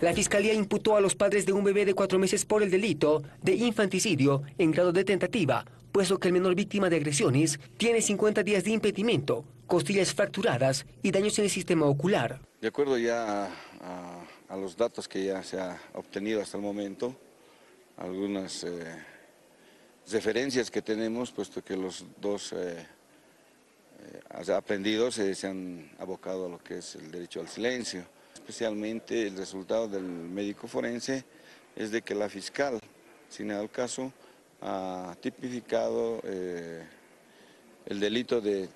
La fiscalía imputó a los padres de un bebé de cuatro meses por el delito de infanticidio en grado de tentativa, puesto que el menor víctima de agresiones tiene 50 días de impedimento, costillas fracturadas y daños en el sistema ocular. De acuerdo ya a, los datos que ya se ha obtenido hasta el momento, algunas eh, referencias que tenemos, puesto que los dos eh, eh, aprendidos se han abocado a lo que es el derecho al silencio especialmente el resultado del médico forense es de que la fiscal, sin el caso, ha tipificado eh, el delito de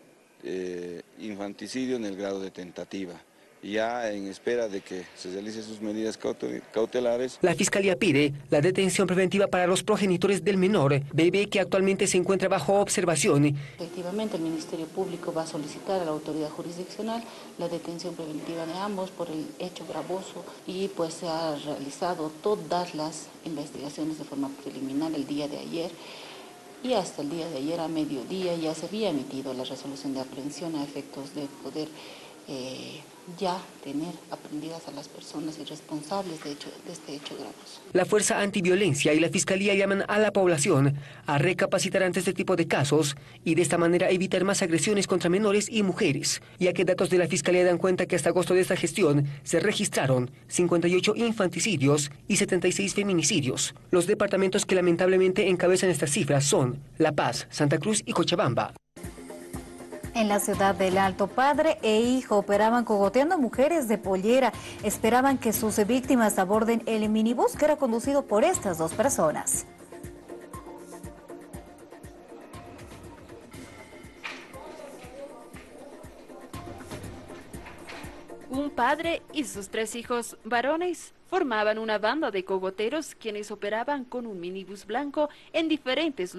eh, infanticidio en el grado de tentativa ya en espera de que se realicen sus medidas cautelares. La Fiscalía pide la detención preventiva para los progenitores del menor, bebé que actualmente se encuentra bajo observación. Efectivamente, el Ministerio Público va a solicitar a la autoridad jurisdiccional la detención preventiva de ambos por el hecho gravoso y pues se ha realizado todas las investigaciones de forma preliminar el día de ayer y hasta el día de ayer a mediodía ya se había emitido la resolución de aprehensión a efectos de poder eh, ya tener aprendidas a las personas irresponsables de, este hecho gravoso. La Fuerza Antiviolencia y la Fiscalía llaman a la población a recapacitar ante este tipo de casos y de esta manera evitar más agresiones contra menores y mujeres, ya que datos de la Fiscalía dan cuenta que hasta agosto de esta gestión se registraron 58 infanticidios y 76 feminicidios. Los departamentos que lamentablemente encabezan estas cifras son La Paz, Santa Cruz y Cochabamba. En la ciudad del Alto, padre e hijo operaban cogoteando mujeres de pollera. Esperaban que sus víctimas aborden el minibús que era conducido por estas dos personas. Un padre y sus tres hijos varones formaban una banda de cogoteros quienes operaban con un minibús blanco en diferentes